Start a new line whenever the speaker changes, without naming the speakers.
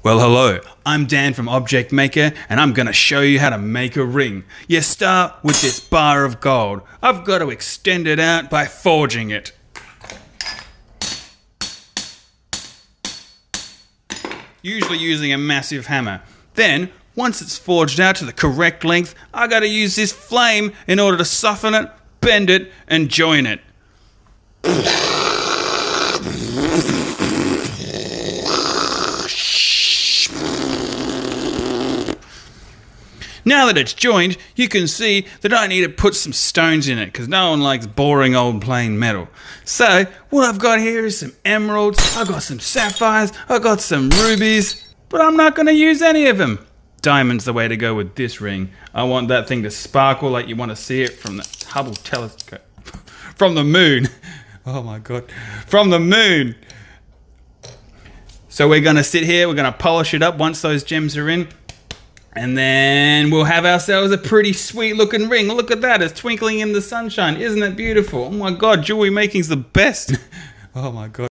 Well, hello, I'm Dan from Object Maker, and I'm gonna show you how to make a ring. You start with this bar of gold. I've got to extend it out by forging it. Usually using a massive hammer. Then, once it's forged out to the correct length, I gotta use this flame in order to soften it, bend it, and join it. Now that it's joined, you can see that I need to put some stones in it because no one likes boring old plain metal. So, what I've got here is some emeralds, I've got some sapphires, I've got some rubies, but I'm not going to use any of them. Diamond's the way to go with this ring. I want that thing to sparkle like you want to see it from the Hubble telescope. from the moon. Oh my god. From the moon. So we're going to sit here, we're going to polish it up once those gems are in. And then we'll have ourselves a pretty sweet looking ring. Look at that, it's twinkling in the sunshine. Isn't that beautiful? Oh my god, jewelry making's the best. oh my god.